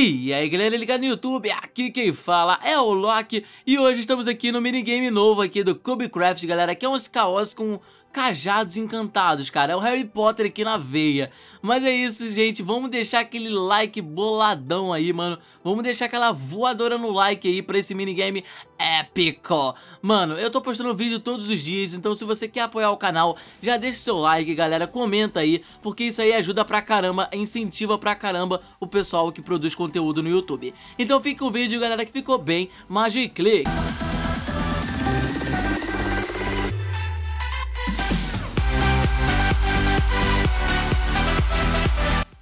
E aí galera ligado no YouTube, aqui quem fala é o Loki E hoje estamos aqui no minigame novo aqui do Cubecraft galera Que é uns caos com cajados encantados, cara. É o Harry Potter aqui na veia. Mas é isso, gente. Vamos deixar aquele like boladão aí, mano. Vamos deixar aquela voadora no like aí pra esse minigame épico. Mano, eu tô postando vídeo todos os dias, então se você quer apoiar o canal, já deixa seu like, galera. Comenta aí, porque isso aí ajuda pra caramba, incentiva pra caramba o pessoal que produz conteúdo no YouTube. Então fica o vídeo, galera, que ficou bem. Magic Click.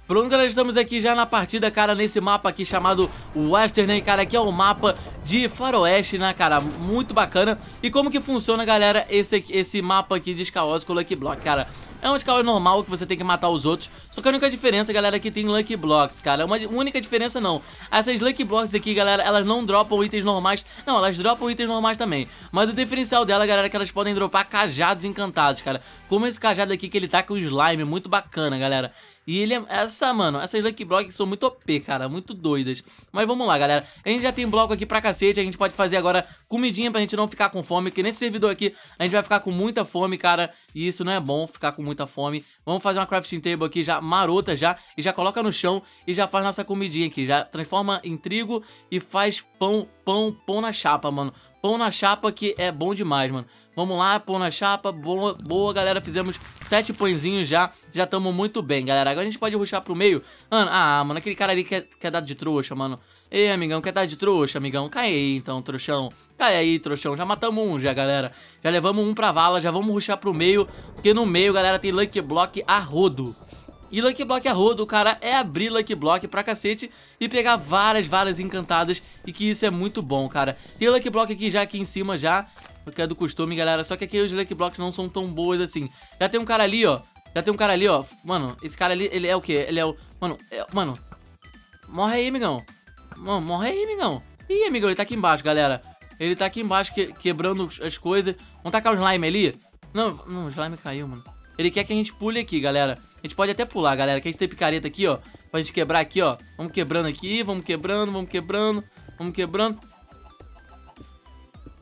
Pronto, galera, estamos aqui já na partida, cara, nesse mapa aqui chamado Western, né, cara, aqui é um mapa de faroeste, né, cara, muito bacana. E como que funciona, galera, esse, esse mapa aqui de Skywars com Lucky Block, cara? É um Skywars normal que você tem que matar os outros, só que a única diferença, galera, é que tem Lucky Blocks, cara, uma única diferença não. Essas Lucky Blocks aqui, galera, elas não dropam itens normais, não, elas dropam itens normais também. Mas o diferencial dela, galera, é que elas podem dropar cajados encantados, cara. Como esse cajado aqui que ele tá com slime, muito bacana, galera. E ele é... Essa, mano, essas Lucky Blocks são muito OP, cara, muito doidas. Mas vamos lá, galera. A gente já tem bloco aqui pra cacete, a gente pode fazer agora comidinha pra gente não ficar com fome, porque nesse servidor aqui a gente vai ficar com muita fome, cara, e isso não é bom, ficar com muita fome. Vamos fazer uma crafting table aqui já marota já, e já coloca no chão e já faz nossa comidinha aqui. Já transforma em trigo e faz pão, pão, pão na chapa, mano. Pão na chapa que é bom demais, mano. Vamos lá, pão na chapa, boa, boa galera, fizemos sete pãezinhos já, já estamos muito bem, galera. Agora a gente pode ruxar pro meio. Mano, ah, mano, aquele cara ali quer, quer dar de trouxa, mano. Ei, amigão, quer dar de trouxa, amigão? Cai aí, então, trouxão. Cai aí, trouxão. Já matamos um já, galera. Já levamos um pra vala, já vamos ruxar pro meio, porque no meio, galera, tem Lucky Block a rodo. E Lucky Block a rodo, cara, é abrir Lucky Block pra cacete e pegar várias varas encantadas e que isso é muito bom, cara. Tem Lucky Block aqui já aqui em cima já, que é do costume, galera, só que aqui os Lucky Blocks não são tão boas assim. Já tem um cara ali, ó, já tem um cara ali, ó, mano, esse cara ali, ele é o quê? Ele é o, mano, é, mano, morre aí, amigão. Mano, morre aí, amigão. Ih, amigão, ele tá aqui embaixo, galera. Ele tá aqui embaixo que, quebrando as coisas. Vamos tacar o slime ali? Não, não, o slime caiu, mano. Ele quer que a gente pule aqui, galera. Gente pode até pular, galera, que a gente tem picareta aqui, ó. Pra gente quebrar aqui, ó. Vamos quebrando aqui, vamos quebrando, vamos quebrando, vamos quebrando.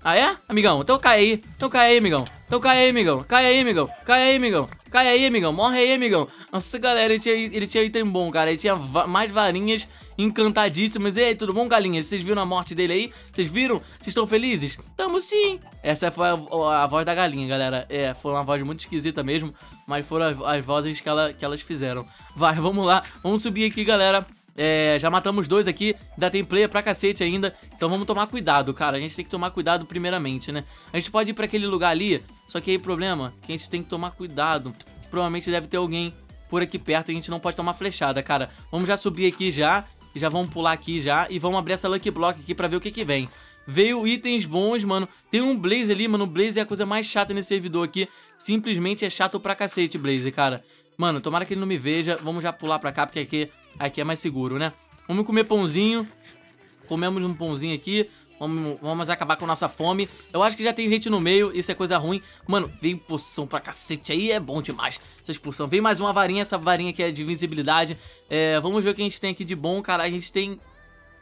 Ah, é? Amigão, então cai aí. Então cai aí, amigão. Então cai aí, amigão. Cai aí, amigão. Cai aí, amigão. Cai aí, amigão. Morre aí, amigão. Nossa, galera, ele tinha, ele tinha item bom, cara. Ele tinha va mais varinhas encantadíssimas. E aí, tudo bom, galinhas? Vocês viram a morte dele aí? Vocês viram? Vocês estão felizes? Tamo sim. Essa foi a, a, voz da galinha, galera. É, foi uma voz muito esquisita mesmo. Mas foram as, as vozes que, ela, que elas fizeram. Vai, vamos lá. Vamos subir aqui, galera. É, já matamos dois aqui, ainda tem player pra cacete ainda, então vamos tomar cuidado, cara. A gente tem que tomar cuidado primeiramente, né? A gente pode ir pra aquele lugar ali, só que aí o problema é que a gente tem que tomar cuidado. Provavelmente deve ter alguém por aqui perto e a gente não pode tomar flechada, cara. Vamos já subir aqui já, e já vamos pular aqui já, e vamos abrir essa Lucky Block aqui pra ver o que que vem. Veio itens bons, mano. Tem um Blaze ali, mano. O Blaze é a coisa mais chata nesse servidor aqui. Simplesmente é chato pra cacete, Blaze, cara. Mano, tomara que ele não me veja. Vamos já pular pra cá, porque aqui Aqui é mais seguro, né? Vamos comer pãozinho. Comemos um pãozinho aqui. Vamos, vamos acabar com nossa fome. Eu acho que já tem gente no meio, isso é coisa ruim. Mano, vem poção pra cacete aí, é bom demais. Essa expulsão. Vem mais uma varinha, essa varinha que é de invisibilidade. É, vamos ver o que a gente tem aqui de bom, cara. A gente tem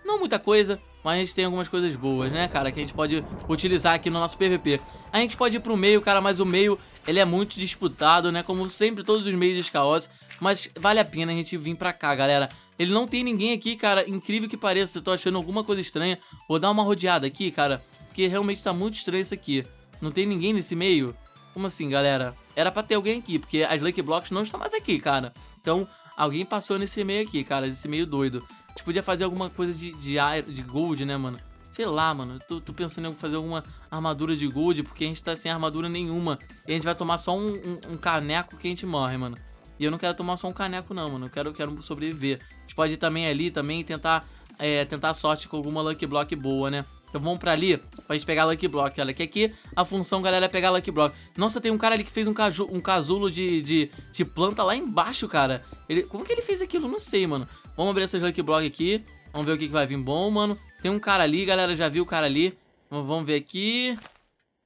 não muita coisa, mas a gente tem algumas coisas boas, né, cara? Que a gente pode utilizar aqui no nosso PVP. A gente pode ir pro meio, cara, mas o meio, ele é muito disputado, né? Como sempre, todos os meios de caos. Mas vale a pena a gente vir pra cá, galera. Ele não tem ninguém aqui, cara. Incrível que pareça, eu tô achando alguma coisa estranha. Vou dar uma rodeada aqui, cara. Porque realmente tá muito estranho isso aqui. Não tem ninguém nesse meio? Como assim, galera? Era pra ter alguém aqui, porque as Lucky Blocks não estão mais aqui, cara. Então, alguém passou nesse meio aqui, cara. Esse meio doido. A gente podia fazer alguma coisa de, de, de gold, né, mano? Sei lá, mano. Tô, tô, pensando em fazer alguma armadura de gold, porque a gente tá sem armadura nenhuma. E a gente vai tomar só um, um, um caneco que a gente morre, mano. E eu não quero tomar só um caneco, não, mano. Eu quero, quero sobreviver. A gente pode ir também ali também tentar, é, tentar sorte com alguma Lucky Block boa, né? Então vamos pra ali pra gente pegar Lucky Block. Olha, que aqui a função, galera, é pegar Lucky Block. Nossa, tem um cara ali que fez um, caju, um casulo de, de, de planta lá embaixo, cara. Ele, como que ele fez aquilo? Não sei, mano. Vamos abrir essas Lucky Block aqui. Vamos ver o que, que vai vir bom, mano. Tem um cara ali, galera. Já viu o cara ali. Vamos ver aqui.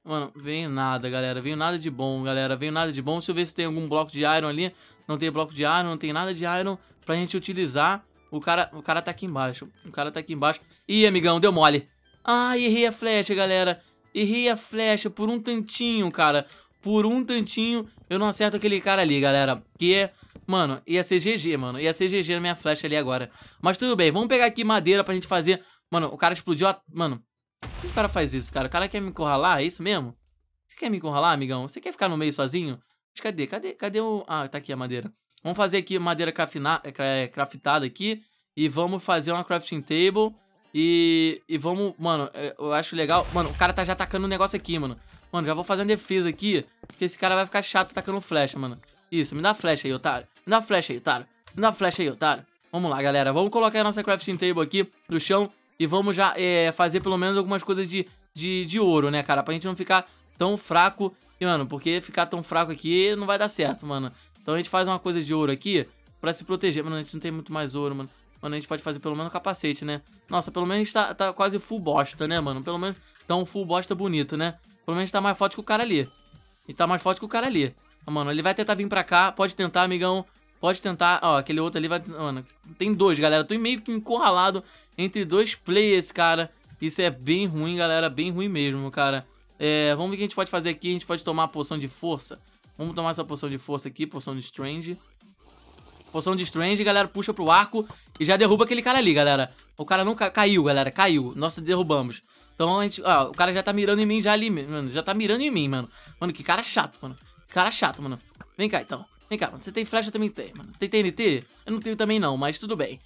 Mano, veio nada, galera. Veio nada de bom, galera. Veio nada de bom. Deixa eu ver se tem algum bloco de iron ali. Não tem bloco de iron, não tem nada de iron pra gente utilizar. O cara, o cara tá aqui embaixo. O cara tá aqui embaixo. Ih, amigão, deu mole. Ai, errei a flecha, galera. Errei a flecha por um tantinho, cara. Por um tantinho, eu não acerto aquele cara ali, galera. Que é... Mano, ia ser GG, mano. Ia ser GG na minha flecha ali agora. Mas tudo bem, vamos pegar aqui madeira pra gente fazer... Mano, o cara explodiu a... Mano, por que o cara faz isso, cara? O cara quer me encurralar? É isso mesmo? Você quer me encurralar, amigão? Você quer ficar no meio sozinho? Mas cadê? Cadê? Cadê o... Ah, tá aqui a madeira. Vamos fazer aqui madeira craftina... É, craftada aqui. E vamos fazer uma crafting table. E, e vamos, mano, é, eu acho legal. Mano, o cara tá já atacando um negócio aqui, mano. Mano, já vou fazer uma defesa aqui. Porque esse cara vai ficar chato atacando flecha, mano. Isso, me dá flecha aí, otário. Dá flecha aí, otário. Dá flecha aí, otário. Vamos lá, galera. Vamos colocar a nossa crafting table aqui no chão. E vamos já é, fazer pelo menos algumas coisas de, de, de ouro, né, cara? Pra gente não ficar tão fraco. E, mano, porque ficar tão fraco aqui não vai dar certo, mano. Então a gente faz uma coisa de ouro aqui pra se proteger. Mano, a gente não tem muito mais ouro, mano. Mano, a gente pode fazer pelo menos um capacete, né? Nossa, pelo menos tá, tá quase full bosta, né, mano? Pelo menos tá um full bosta bonito, né? Pelo menos tá mais forte que o cara ali. E tá mais forte que o cara ali. Mano, ele vai tentar vir pra cá. Pode tentar, amigão. Pode tentar. Ó, aquele outro ali vai... Mano, tem dois, galera. tô meio que encurralado entre dois players, cara. Isso é bem ruim, galera. Bem ruim mesmo, cara. É, vamos ver o que a gente pode fazer aqui. A gente pode tomar a poção de força. Vamos tomar essa poção de força aqui. Poção de Strange. Poção de Strange, galera, puxa pro arco e já derruba aquele cara ali, galera. O cara não ca caiu, galera, caiu. Nossa, derrubamos. Então a gente, ó, o cara já tá mirando em mim já ali, mano. Já tá mirando em mim, mano. Mano, que cara chato, mano. Que cara chato, mano. Vem cá, então. Vem cá, mano. Você tem flecha? Eu também tenho, mano. Tem TNT? Eu não tenho também não, mas tudo bem.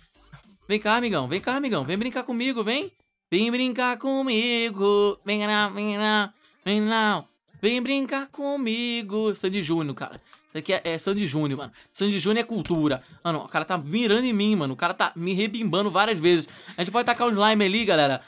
Vem cá, amigão. Vem cá, amigão. Vem brincar comigo, vem. Vem brincar comigo. Vem lá, vem lá. Vem lá. Vem brincar comigo. Sandy Júnior, cara. Isso aqui é, é Sandy Júnior, mano. Sandy Júnior é cultura. Mano, o cara tá mirando em mim, mano. O cara tá me rebimbando várias vezes. A gente pode tacar um slime ali, galera.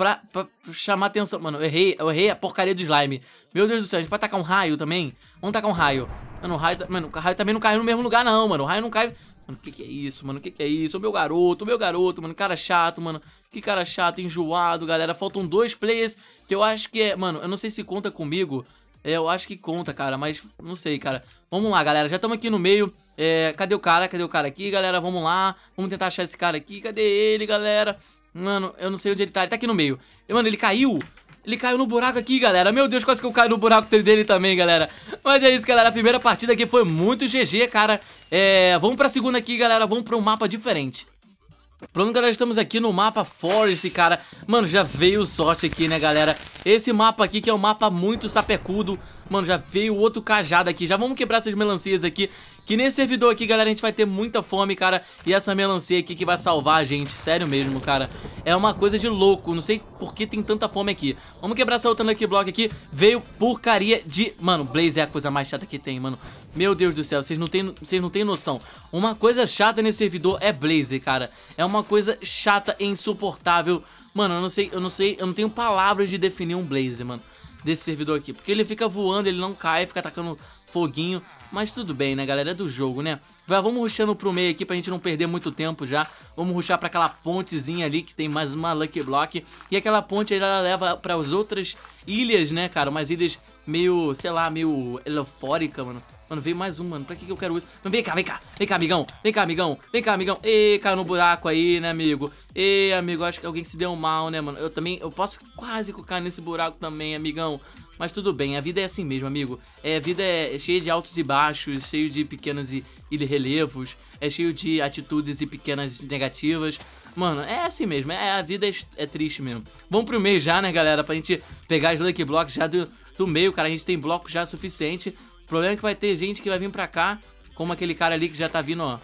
Pra, pra chamar atenção. Mano, eu errei, eu errei a porcaria do slime. Meu Deus do céu, a gente pode tacar um raio também? Vamos tacar um raio. Mano, o raio, mano, o raio também não caiu no mesmo lugar, não, mano. O raio não cai. Mano, o que, que é isso, mano? O que, que é isso? O meu garoto, o meu garoto, mano. Cara chato, mano. Que cara chato, enjoado, galera. Faltam dois players que eu acho que é. Mano, eu não sei se conta comigo. É, eu acho que conta, cara, mas não sei, cara. Vamos lá, galera, já estamos aqui no meio. É, cadê o cara? Cadê o cara aqui, galera? Vamos lá. Vamos tentar achar esse cara aqui. Cadê ele, galera? Mano, eu não sei onde ele tá. Ele tá aqui no meio. Mano, ele caiu. Ele caiu no buraco aqui, galera. Meu Deus, quase que eu caio no buraco dele também, galera. Mas é isso, galera. A primeira partida aqui foi muito GG, cara. É, vamos pra segunda aqui, galera. Vamos pra um mapa diferente. Pronto, galera, estamos aqui no mapa Forest, cara. Mano, já veio sorte aqui, né, galera? Esse mapa aqui que é um mapa muito sapecudo. Mano, já veio outro cajado aqui. Já vamos quebrar essas melancias aqui. Que nesse servidor aqui, galera, a gente vai ter muita fome, cara. E essa melancia aqui que vai salvar a gente. Sério mesmo, cara. É uma coisa de louco. Não sei por que tem tanta fome aqui. Vamos quebrar essa outra Lucky Block aqui. Veio porcaria de... Mano, Blaze é a coisa mais chata que tem, mano. Meu Deus do céu, vocês não tem, vocês não noção. Uma coisa chata nesse servidor é Blaze, cara. É uma coisa chata e insuportável. Mano, eu não sei, eu não sei, eu não tenho palavras de definir um Blaze, mano desse servidor aqui. Porque ele fica voando, ele não cai, fica atacando foguinho. Mas tudo bem, né, galera? É do jogo, né? Vai, vamos rushando pro meio aqui pra gente não perder muito tempo já. Vamos rushar pra aquela pontezinha ali que tem mais uma Lucky Block. E aquela ponte aí, ela leva para as outras ilhas, né, cara? Umas ilhas meio, sei lá, meio elefórica, mano. Mano, veio mais um, mano. Pra que, que eu quero isso? Não, vem cá, vem cá. Vem cá, amigão. Vem cá, amigão. Vem cá, amigão. Ê, caiu no buraco aí, né, amigo? Ê, amigo, acho que alguém se deu mal, né, mano? Eu também, eu posso quase cair nesse buraco também, amigão. Mas tudo bem, a vida é assim mesmo, amigo. É, a vida é cheia de altos e baixos, cheio de pequenos e, e relevos, é cheio de atitudes e pequenas negativas. Mano, é assim mesmo, é, a vida é, é, triste mesmo. Vamos pro meio já, né, galera? Pra gente pegar as Lucky Blocks já do, do meio, cara. A gente tem bloco já suficiente problema é que vai ter gente que vai vir pra cá, como aquele cara ali que já tá vindo, ó.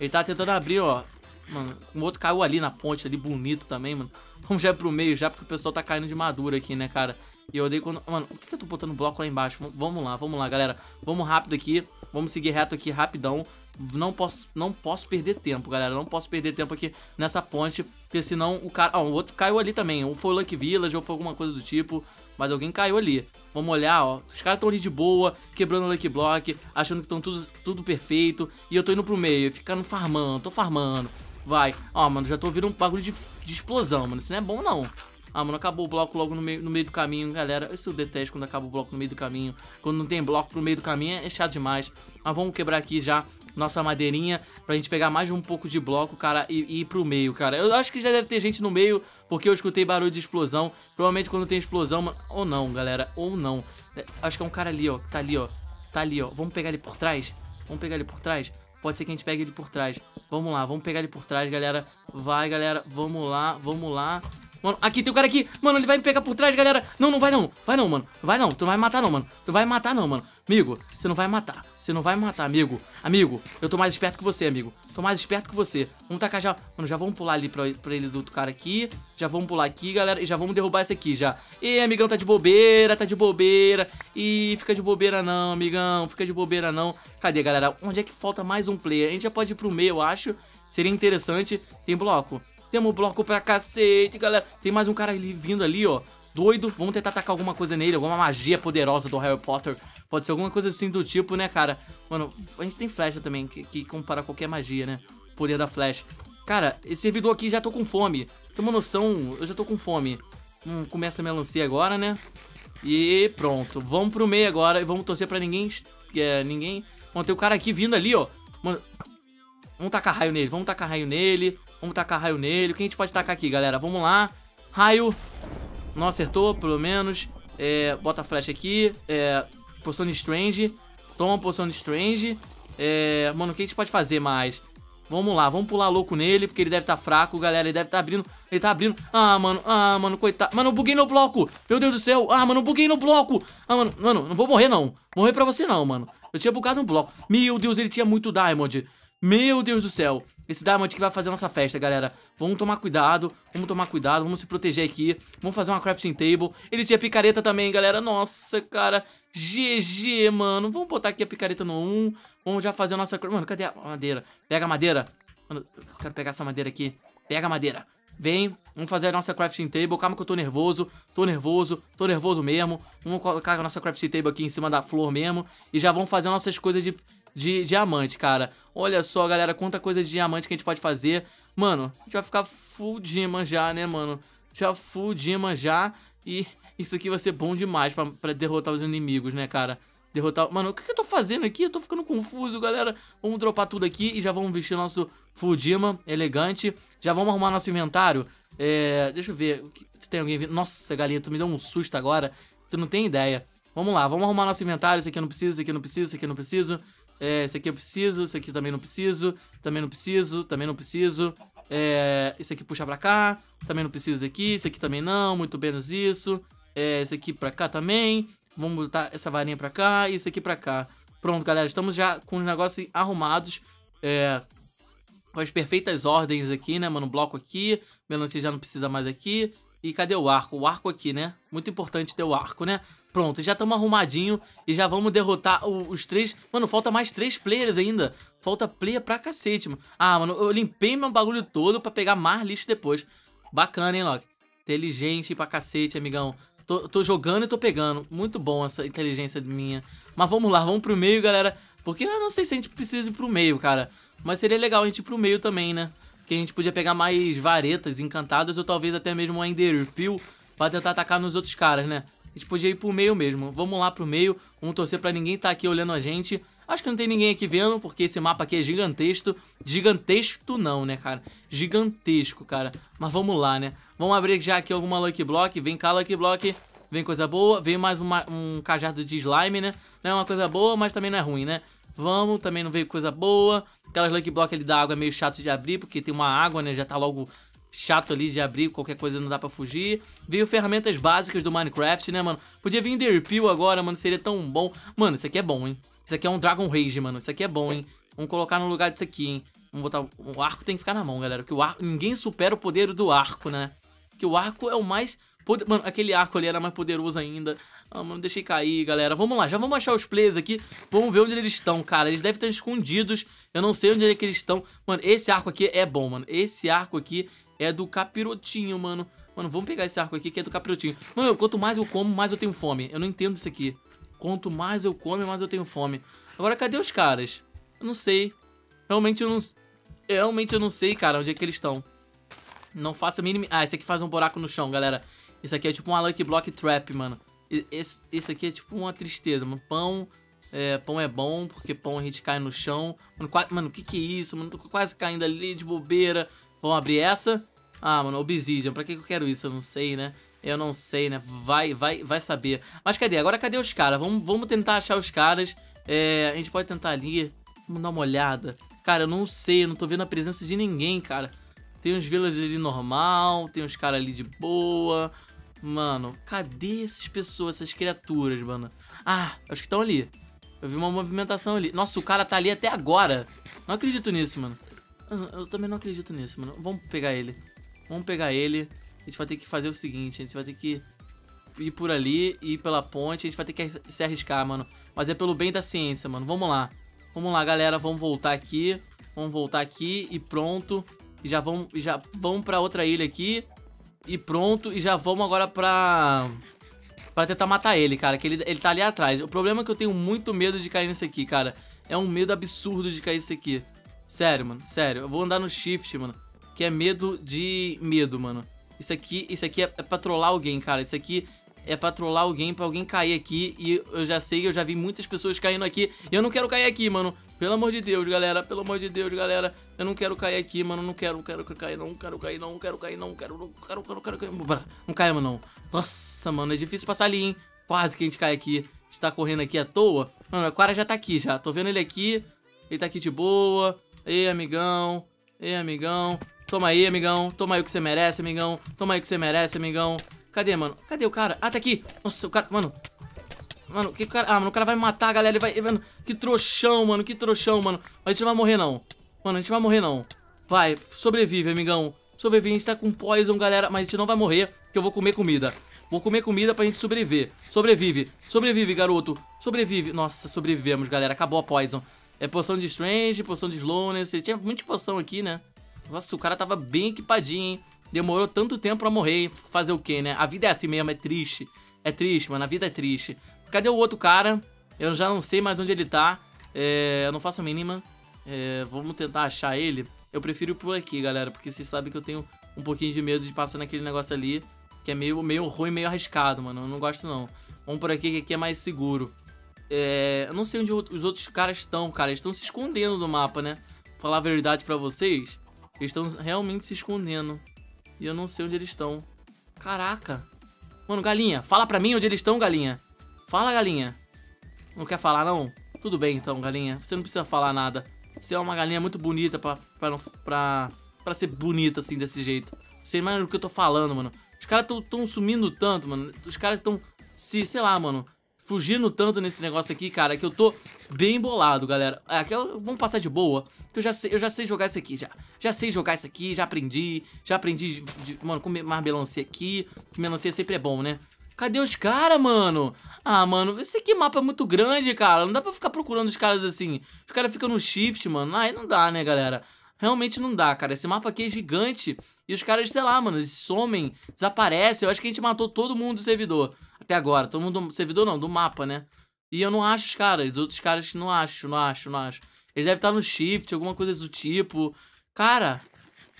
Ele tá tentando abrir, ó. Mano, o outro caiu ali na ponte, ali, bonito também, mano. Vamos já pro meio já, porque o pessoal tá caindo de madura aqui, né, cara? E eu odeio quando... Mano, por que eu tô botando bloco lá embaixo? Vamos lá, vamos lá, galera. Vamos rápido aqui. Vamos seguir reto aqui, rapidão. Não posso, não posso perder tempo, galera. Não posso perder tempo aqui nessa ponte, porque senão o cara... Ó, o outro caiu ali também. Ou foi o Lucky Village, ou foi alguma coisa do tipo. Mas alguém caiu ali. Vamos olhar, ó. Os caras estão ali de boa, quebrando o Lucky Block, achando que estão tudo, tudo perfeito. E eu tô indo pro meio, ficando farmando, tô farmando. Vai. Ó, mano, já tô ouvindo um bagulho de, de explosão, mano. Isso não é bom, não. Ah, mano, acabou o bloco logo no meio, no meio do caminho, galera. Isso eu detesto quando acaba o bloco no meio do caminho. Quando não tem bloco pro meio do caminho é chato demais. Mas vamos quebrar aqui já nossa madeirinha pra gente pegar mais um pouco de bloco, cara, e, e ir pro meio, cara. Eu acho que já deve ter gente no meio, porque eu escutei barulho de explosão. Provavelmente quando tem explosão, ou não, galera, ou não. É, acho que é um cara ali, ó, que tá ali, ó. Tá ali, ó. Vamos pegar ele por trás? Vamos pegar ele por trás? Pode ser que a gente pegue ele por trás. Vamos lá, vamos pegar ele por trás, galera. Vai, galera, vamos lá, vamos lá. Mano, aqui tem um cara aqui. Mano, ele vai me pegar por trás, galera. Não, não vai não. Vai não, mano. Vai não. Tu não vai matar não, mano. Tu vai matar não, mano. Amigo, você não vai matar. Você não vai matar, amigo. Amigo, eu tô mais esperto que você, amigo. Tô mais esperto que você. Vamos tacar já... Mano, já vamos pular ali pra, pra ele do outro cara aqui. Já vamos pular aqui, galera. E já vamos derrubar esse aqui, já. E amigão, tá de bobeira, tá de bobeira. E fica de bobeira não, amigão. Fica de bobeira não. Cadê, galera? Onde é que falta mais um player? A gente já pode ir pro meio, eu acho. Seria interessante. Tem bloco. Temos bloco pra cacete, galera. Tem mais um cara ali vindo ali, ó. Doido. Vamos tentar atacar alguma coisa nele. Alguma magia poderosa do Harry Potter. Pode ser alguma coisa assim do tipo, né, cara? Mano, a gente tem flecha também, que, que compara qualquer magia, né? O poder da flecha. Cara, esse servidor aqui já tô com fome. Tem uma noção, eu já tô com fome. Hum, começa a melancia agora, né? E pronto. Vamos pro meio agora e vamos torcer pra ninguém... É, ninguém... Mano, tem o cara aqui vindo ali, ó. Mano, vamos tacar raio nele, vamos tacar raio nele. Vamos tacar raio nele. O que a gente pode tacar aqui, galera? Vamos lá. Raio. Não acertou, pelo menos. É, bota a flecha aqui. É, poção de Strange. Toma poção de Strange. É, mano, o que a gente pode fazer mais? Vamos lá, vamos pular louco nele, porque ele deve estar tá fraco, galera. Ele deve estar tá abrindo. Ele tá abrindo. Ah, mano, ah, mano, coitado. Mano, eu buguei no bloco. Meu Deus do céu. Ah, mano, eu buguei no bloco. Ah, mano, mano, não vou morrer, não. Morrer pra você, não, mano. Eu tinha bugado no bloco. Meu Deus, ele tinha muito Diamond. Meu Deus do céu. Esse Diamond que vai fazer nossa festa, galera. Vamos tomar cuidado, vamos tomar cuidado, vamos se proteger aqui. Vamos fazer uma crafting table. Ele tinha picareta também, galera. Nossa, cara. GG, mano. Vamos botar aqui a picareta no 1. Vamos já fazer a nossa... Mano, cadê a madeira? Pega a madeira. Mano, eu quero pegar essa madeira aqui. Pega a madeira. Vem, vamos fazer a nossa crafting table. Calma que eu tô nervoso, tô nervoso, tô nervoso mesmo. Vamos colocar a nossa crafting table aqui em cima da flor mesmo. E já vamos fazer nossas coisas de de diamante, cara. Olha só, galera, quanta coisa de diamante que a gente pode fazer. Mano, a gente vai ficar full dima já, né, mano? Já full dima já. E isso aqui vai ser bom demais pra, pra derrotar os inimigos, né, cara? Derrotar... Mano, o que, que eu tô fazendo aqui? Eu tô ficando confuso, galera. Vamos dropar tudo aqui e já vamos vestir nosso full dima elegante. Já vamos arrumar nosso inventário. É... Deixa eu ver. Se tem alguém vindo... Nossa, galinha, tu me deu um susto agora. Tu não tem ideia. Vamos lá, vamos arrumar nosso inventário. Esse aqui eu não preciso, esse aqui eu não preciso, esse aqui eu não preciso. É, esse aqui eu preciso, esse aqui também não preciso, também não preciso, também não preciso. É, esse aqui puxa pra cá, também não preciso aqui, esse aqui também não, muito menos isso. É, esse aqui pra cá também. Vamos botar essa varinha pra cá e esse aqui pra cá. Pronto, galera, estamos já com os negócios arrumados. É, com as perfeitas ordens aqui, né, mano? Bloco aqui, melancia já não precisa mais aqui. E cadê o arco? O arco aqui, né? Muito importante ter o arco, né? Pronto, já estamos arrumadinho e já vamos derrotar os três... Mano, falta mais três players ainda. Falta player pra cacete, mano. Ah, mano, eu limpei meu bagulho todo pra pegar mais lixo depois. Bacana, hein, Loki? Inteligente pra cacete, amigão. Tô, tô, jogando e tô pegando. Muito bom essa inteligência minha. Mas vamos lá, vamos pro meio, galera. Porque eu não sei se a gente precisa ir pro meio, cara. Mas seria legal a gente ir pro meio também, né? Que a gente podia pegar mais varetas encantadas ou talvez até mesmo uma Ender Pill pra tentar atacar nos outros caras, né? A gente podia ir pro meio mesmo. Vamos lá pro meio, vamos torcer pra ninguém estar tá aqui olhando a gente. Acho que não tem ninguém aqui vendo, porque esse mapa aqui é gigantesco. Gigantesco não, né, cara? Gigantesco, cara. Mas vamos lá, né? Vamos abrir já aqui alguma Lucky Block. Vem cá, Lucky Block. Vem coisa boa. Vem mais uma, um cajado de slime, né? Não é uma coisa boa, mas também não é ruim, né? Vamos, também não veio coisa boa. Aquelas Lucky Block ali da água é meio chato de abrir, porque tem uma água, né? Já tá logo chato ali de abrir, qualquer coisa não dá pra fugir. Veio ferramentas básicas do Minecraft, né, mano? Podia vir Enderpeel agora, mano, seria tão bom. Mano, isso aqui é bom, hein? Isso aqui é um Dragon Rage, mano. Isso aqui é bom, hein? Vamos colocar no lugar disso aqui, hein? Vamos botar... O arco tem que ficar na mão, galera. Porque o arco... Ninguém supera o poder do arco, né? Que o arco é o mais... Mano, aquele arco ali era mais poderoso ainda. Ah, mano, deixei cair, galera. Vamos lá, já vamos achar os players aqui. Vamos ver onde eles estão, cara. Eles devem estar escondidos. Eu não sei onde é que eles estão. Mano, esse arco aqui é bom, mano. Esse arco aqui é do capirotinho, mano. Mano, vamos pegar esse arco aqui que é do capirotinho. Mano, quanto mais eu como, mais eu tenho fome. Eu não entendo isso aqui. Quanto mais eu como, mais eu tenho fome. Agora, cadê os caras? Eu não sei. Realmente eu não... Realmente eu não sei, cara, onde é que eles estão. Não faço a mínima... Ah, esse aqui faz um buraco no chão, galera. Esse aqui é tipo uma Lucky Block Trap, mano. Esse, esse aqui é tipo uma tristeza, mano. Pão... É, pão é bom, porque pão a gente cai no chão. Mano, mano, o que que é isso? Mano, tô quase caindo ali de bobeira. Vamos abrir essa? Ah, mano, Obsidian. Pra que, que eu quero isso? Eu não sei, né? Eu não sei, né? Vai, vai, vai saber. Mas cadê? Agora cadê os caras? Vamos, vamos tentar achar os caras. É, a gente pode tentar ali. Vamos dar uma olhada. Cara, eu não sei, eu não tô vendo a presença de ninguém, cara. Tem uns villas ali normal, tem uns caras ali de boa. Mano, cadê essas pessoas, essas criaturas, mano? Ah, acho que estão ali. Eu vi uma movimentação ali. Nossa, o cara tá ali até agora. Não acredito nisso, mano. Eu, também não acredito nisso, mano. Vamos pegar ele. Vamos pegar ele. A gente vai ter que fazer o seguinte, a gente vai ter que ir por ali, ir pela ponte, a gente vai ter que se arriscar, mano. Mas é pelo bem da ciência, mano. Vamos lá. Vamos lá, galera, vamos voltar aqui. Vamos voltar aqui e pronto. E já vamos, já vamos pra outra ilha aqui. E pronto. E já vamos agora pra... Pra tentar matar ele, cara. Que ele, ele tá ali atrás. O problema é que eu tenho muito medo de cair nesse aqui, cara. É um medo absurdo de cair nesse aqui. Sério, mano. Sério. Eu vou andar no shift, mano. Que é medo de medo, mano. Isso aqui, isso aqui é, é pra trollar alguém, cara. Isso aqui é pra trollar alguém, pra alguém cair aqui. E eu já sei, eu já vi muitas pessoas caindo aqui. E eu não quero cair aqui, mano. Pelo amor de Deus, galera. Pelo amor de Deus, galera. Eu não quero cair aqui, mano. Não quero, não quero cair, não. Quero cair, não. Quero cair, não. Quero, não quero, quero, quero cair. Não caímos, não. Nossa, mano. É difícil passar ali, hein. Quase que a gente cai aqui. A gente tá correndo aqui à toa. Mano, o cara já tá aqui, já. Tô vendo ele aqui. Ele tá aqui de boa. Ei, amigão. Ei, amigão. Toma aí, amigão. Toma aí o que você merece, amigão. Toma aí o que você merece, amigão. Cadê, mano? Cadê o cara? Ah, tá aqui. Nossa, o cara... Mano... Mano, que cara... Ah, mano, o cara vai me matar, galera. Ele vai... Mano, que trouxão, mano. Que trouxão, mano. Mas a gente não vai morrer, não. Mano, a gente não vai morrer, não. Vai, sobrevive, amigão. Sobrevive. A gente tá com poison, galera. Mas a gente não vai morrer, que eu vou comer comida. Vou comer comida pra gente sobreviver. Sobrevive. Sobrevive, garoto. Sobrevive. Nossa, sobrevivemos, galera. Acabou a poison. É poção de strange, poção de slowness. Tinha muita poção aqui, né? Nossa, o cara tava bem equipadinho, hein? Demorou tanto tempo pra morrer. Fazer o quê, né? A vida é assim mesmo, é triste. É triste, mano. A vida é triste. Cadê o outro cara? Eu já não sei mais onde ele tá. É, eu não faço a mínima. É, vamos tentar achar ele. Eu prefiro ir por aqui, galera. Porque vocês sabem que eu tenho um pouquinho de medo de passar naquele negócio ali. Que é meio, meio ruim, meio arriscado, mano. Eu não gosto, não. Vamos por aqui, que aqui é mais seguro. É, eu não sei onde os outros caras estão, cara. Eles estão se escondendo do mapa, né? Falar a verdade pra vocês. Eles estão realmente se escondendo. E eu não sei onde eles estão. Caraca. Mano, galinha, fala pra mim onde eles estão, galinha. Fala, galinha. Não quer falar, não? Tudo bem, então, galinha. Você não precisa falar nada. Você é uma galinha muito bonita pra, pra, pra, pra ser bonita, assim, desse jeito. Você imagina o que eu tô falando, mano. Os caras tão, tão sumindo tanto, mano. Os caras tão se, sei lá, mano, fugindo tanto nesse negócio aqui, cara, que eu tô bem bolado, galera. Aqui, vamos passar de boa, que eu já sei, eu já sei jogar isso aqui, já. Já sei jogar isso aqui, já aprendi, já aprendi, de, de, mano, comer mais melancia aqui, que melancia sempre é bom, né? Cadê os caras, mano? Ah, mano, esse aqui mapa é muito grande, cara. Não dá pra ficar procurando os caras assim. Os caras ficam no shift, mano. Aí não dá, né, galera? Realmente não dá, cara. Esse mapa aqui é gigante. E os caras, sei lá, mano, eles somem, desaparecem. Eu acho que a gente matou todo mundo do servidor. Até agora. Todo mundo do servidor não, do mapa, né? E eu não acho os caras. Os outros caras não acho, não acho, não acho. Eles devem estar no shift, alguma coisa do tipo. Cara,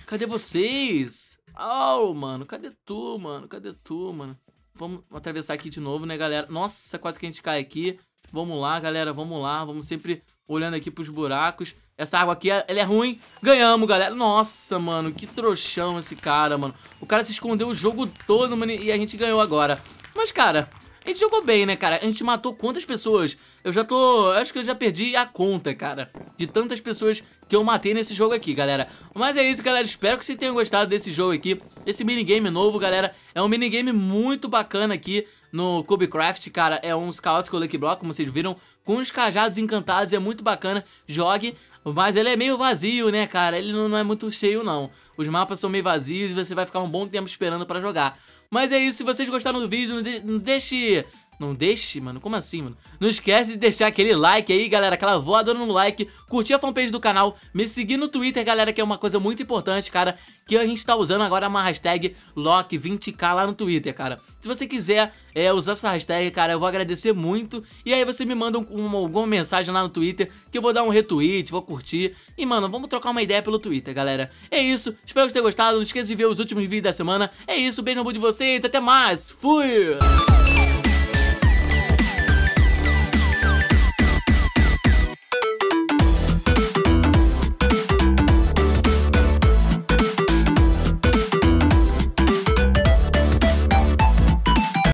cadê vocês? Oh, mano, cadê tu, mano? Cadê tu, mano? Vamos atravessar aqui de novo, né, galera? Nossa, quase que a gente cai aqui. Vamos lá, galera, vamos lá. Vamos sempre olhando aqui pros buracos. Essa água aqui, ela é ruim. Ganhamos, galera. Nossa, mano, que trouxão esse cara, mano. O cara se escondeu o jogo todo, mano, e a gente ganhou agora. Mas, cara, a gente jogou bem, né, cara? A gente matou quantas pessoas? Eu já tô... Acho que eu já perdi a conta, cara. De tantas pessoas que eu matei nesse jogo aqui, galera. Mas é isso, galera. Espero que vocês tenham gostado desse jogo aqui. Esse minigame novo, galera. É um minigame muito bacana aqui no Cubecraft, cara. É um Chaotic Lucky Block, como vocês viram. Com os cajados encantados. É muito bacana. Jogue. Mas ele é meio vazio, né, cara? Ele não é muito cheio, não. Os mapas são meio vazios e você vai ficar um bom tempo esperando pra jogar. Mas é isso, se vocês gostaram do vídeo, não, de não deixe... Não deixe, mano? Como assim, mano? Não esquece de deixar aquele like aí, galera, aquela voadora no like, curtir a fanpage do canal, me seguir no Twitter, galera, que é uma coisa muito importante, cara, que a gente tá usando agora uma hashtag LOCK20k lá no Twitter, cara. Se você quiser é, usar essa hashtag, cara, eu vou agradecer muito. E aí você me manda um, uma, alguma mensagem lá no Twitter, que eu vou dar um retweet, vou curtir. E, mano, vamos trocar uma ideia pelo Twitter, galera. É isso, espero que vocês tenham gostado, não esqueça de ver os últimos vídeos da semana. É isso, beijo no de vocês, até mais, fui!